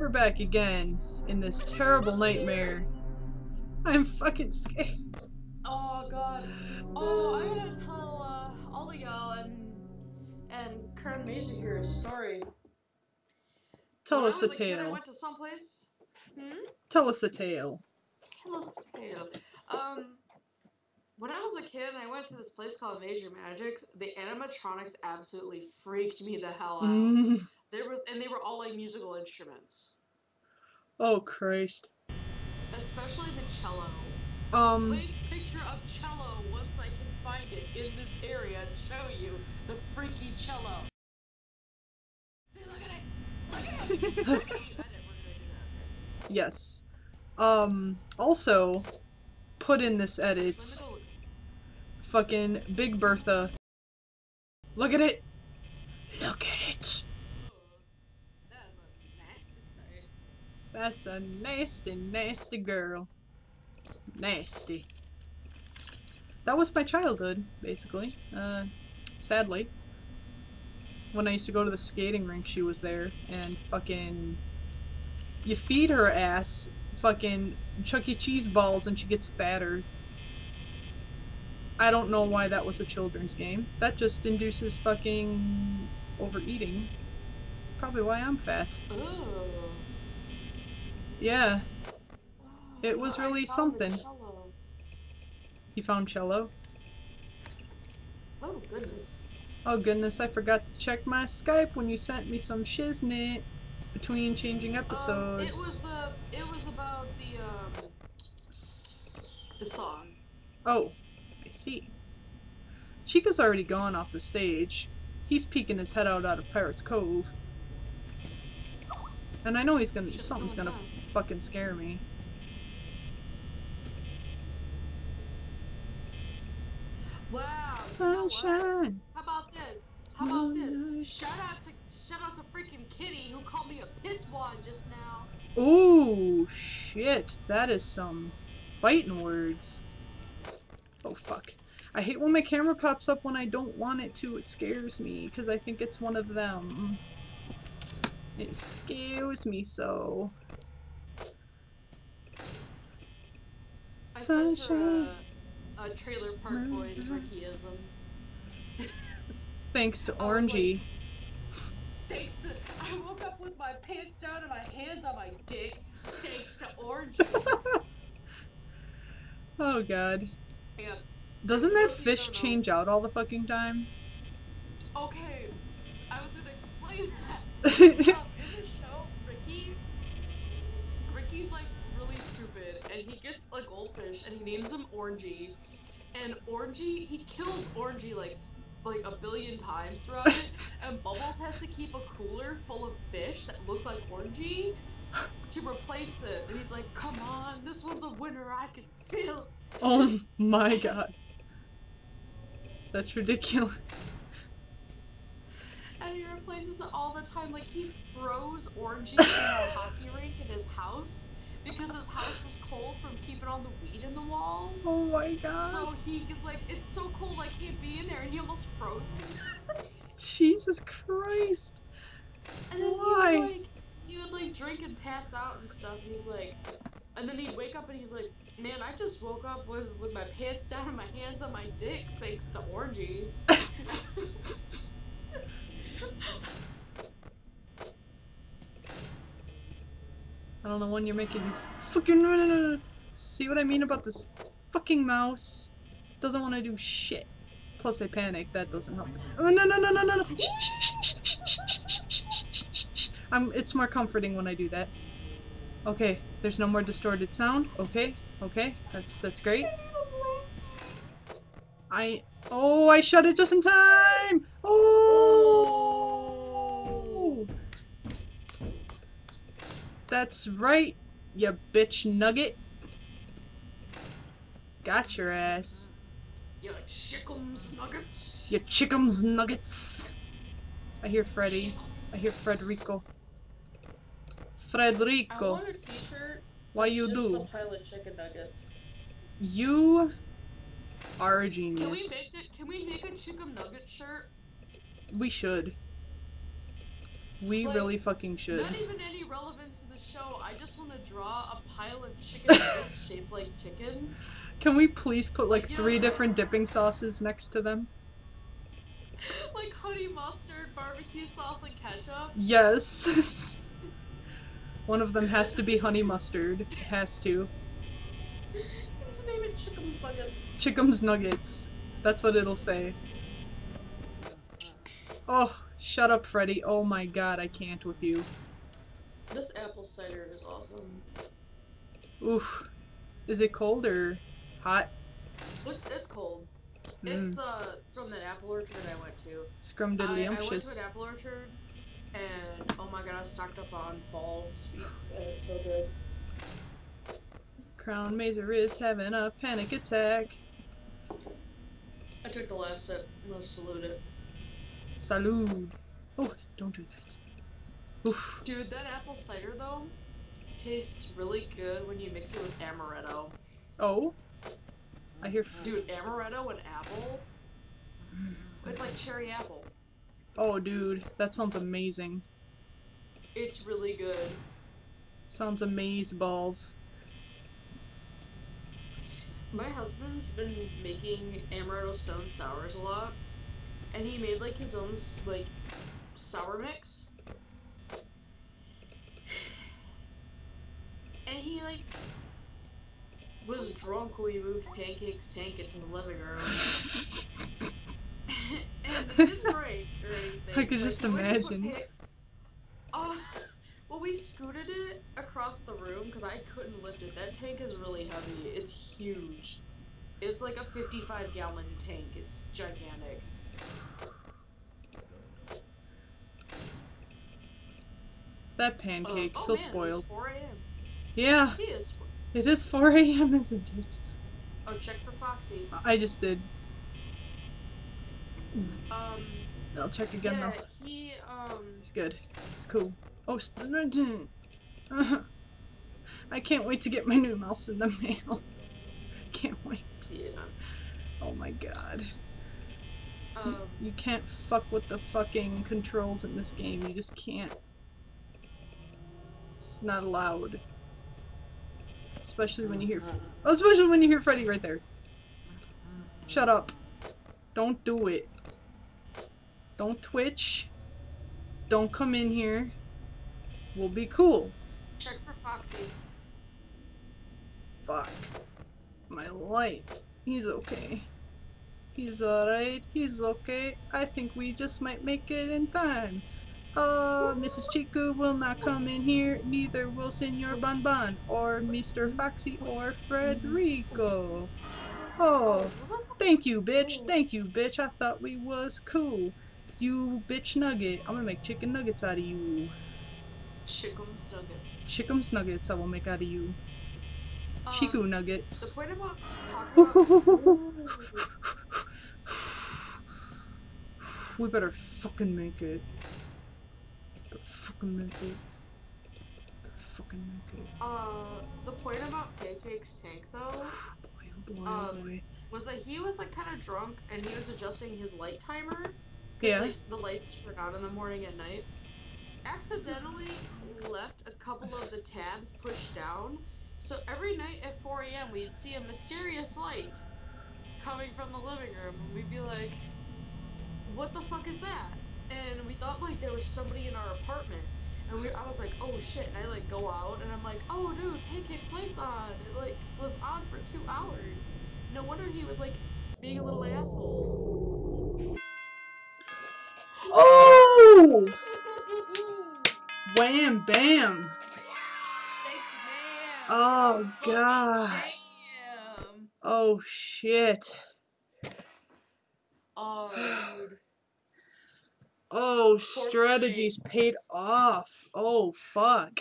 we're back again in this terrible nightmare. I'm fucking scared. Oh god. Oh, I gotta tell uh, all of y'all and and Crowned Mazer here a story. Tell When us a kid, I went to someplace. Hmm. Tell us a tale. Tell us a tale. Um, when I was a kid and I went to this place called Major Magics, the animatronics absolutely freaked me the hell out. They were and they were all like musical instruments, Oh Christ. especially the cello. Um. Place picture of cello once I can find it in this area and show you the freaky cello. See, look at it! Look at it! Gonna do that. Yes. Um. Also, put in this edits. Fucking Big Bertha. Look at it. Look at it. Oh, that is a nasty sight. That's a nasty, nasty girl. Nasty. That was my childhood, basically. Uh, sadly. When I used to go to the skating rink, she was there, and fucking. You feed her ass fucking Chuck E. Cheese balls and she gets fatter. I don't know why that was a children's game. That just induces fucking overeating. Probably why I'm fat. Ooh. Yeah, It was really something. you found cello. Oh goodness. Oh goodness, I forgot to check my Skype when you sent me some shiznit between changing Um, it was episodes. It was about the um the song. Oh, I see. Chica's already gone off the stage. He's peeking his head out out of Pirate's Cove. And I know he's gonna Shit's something's going gonna. Fucking scare me. Wow. you know what? Sunshine. How about this? How about this? Shout out to shout out to freaking Kitty who called me a piss wad just now. Ooh, shit. That is some fighting words. Oh, fuck. I hate when my camera pops up when I don't want it to. It scares me, because I think it's one of them. It scares me so. I sent her Sunshine. a, a trailer park boys Rickyism. Thanks to like- Orangie. Thanks to I woke up with my pants down and my hands on my dick. Thanks to Orange. oh, God. yeah. Doesn't that fish change out all the fucking time? Okay. I was gonna explain that. Orangie, and Orangie, he kills Orangie like like a billion times throughout it, and Bubbles has to keep a cooler full of fish that look like Orangie to replace it, and he's like, "Come on, this one's a winner, I can feel." oh my god. That's ridiculous. And he replaces it all the time. Like he froze Orangie in a hockey rink in his house because his house was cold from keeping all the weed in the walls. Oh my god. So he is like, it's so cold I can't be in there, and he almost froze. Jesus Christ. And then Why? he would like, he would like drink and pass out and stuff. And he's like, and then he'd wake up and he's like, man, I just woke up with with my pants down and my hands on my dick thanks to Orangie. I don't know when you're making fucking... See what I mean about this fucking mouse? Doesn't want to do shit. Plus I panic, that doesn't help. Oh, no, no, no, no, no! I'm, it's more comforting when I do that. Okay, there's no more distorted sound. Okay, okay, that's that's great. I... Oh, I shut it just in time! Oh! That's right, you bitch nugget. Got your ass. You like chickums nuggets? You chickums nuggets. I hear Freddy. I hear Frederico. I Frederico, want a t-shirt. why you do? a chicken nuggets. You are a Can we genius. make it? Can we make a chicken nugget shirt? We should. We Like, really fucking should. Not even any relevance to the show. I just want to draw a pile of chicken nuggets shaped like chickens. Can we please put like Like, three know- different dipping sauces next to them? like honey mustard, barbecue sauce, and ketchup. Yes. One of them has to be honey mustard. It has to. Just name it chicken nuggets. Chickums nuggets. That's what it'll say. Oh, shut up, Freddy. Oh my god, I can't with you. This apple cider is awesome. Oof. Is it cold or hot? It's, it's cold. Mm. It's uh from that apple orchard I went to. I, I went to an apple orchard, and oh my god, I stocked up on fall sweets, and it's so good. Crown Mazer is having a panic attack. I took the last sip. I'm gonna salute it. Salud. Oh, don't do that. Oof. Dude, that apple cider though tastes really good when you mix it with amaretto. Oh? I hear. Dude, amaretto and apple. It's like cherry apple. Oh, dude, that sounds amazing. It's really good. Sounds amaze balls. My husband's been making amaretto stone sours a lot, and he made like his own like sour mix. And he like was drunk when we moved Pancake's tank into the living room. and it didn't break or anything. I could Like, just he went to put imagine. Oh, well, we scooted it across the room because I couldn't lift it. That tank is really heavy. It's huge. It's like a 55 gallon tank. It's gigantic. That pancake, oh so man, spoiled. It's 4 a.m. Yeah, is. it is 4 a.m., isn't it? Oh, check for Foxy. I just did. Um, I'll check again yeah, though. he, um, It's good. It's cool. Oh, I can't wait to get my new mouse in the mail. Can't wait. yeah. Oh my god. Um, You can't fuck with the fucking controls in this game. You just can't. It's not allowed. Especially when you hear, oh, especially when you hear Freddy right there. Shut up. Don't do it. Don't twitch. Don't come in here. We'll be cool. check for Foxy. Fuck. My life. He's okay. He's alright. He's okay. I think we just might make it in time. Uh, Mrs. Chiku will not come in here, neither will Senor Bon Bon, or Mr. Foxy, or Frederico. Oh, thank you, bitch. Thank you, bitch. I thought we was cool. You bitch nugget. I'm gonna make chicken nuggets out of you. Chicken nuggets. Chickums nuggets I will make out of you. Um, Chiku The nuggets. point about talking about. we better fucking make it. Better fucking make it. Better fucking make it. Uh, the point about Pancake's tank though Boy, oh boy, oh Um, boy. was that he was like kind of drunk and he was adjusting his light timer. Yeah. Like, the lights turn on in the morning and night. Accidentally left a couple of the tabs pushed down. So every night at 4 a.m. we'd see a mysterious light coming from the living room and we'd be like, what the fuck is that? And we thought like there was somebody in our apartment. And we, I was like, oh shit, and I like go out and I'm like, oh dude, Pancake's lights on. It like was on for two hours. No wonder he was like being a little asshole. Oh! Wham bam! Oh, God. Oh shit. Oh, dude. Oh, strategies paid off. Oh fuck.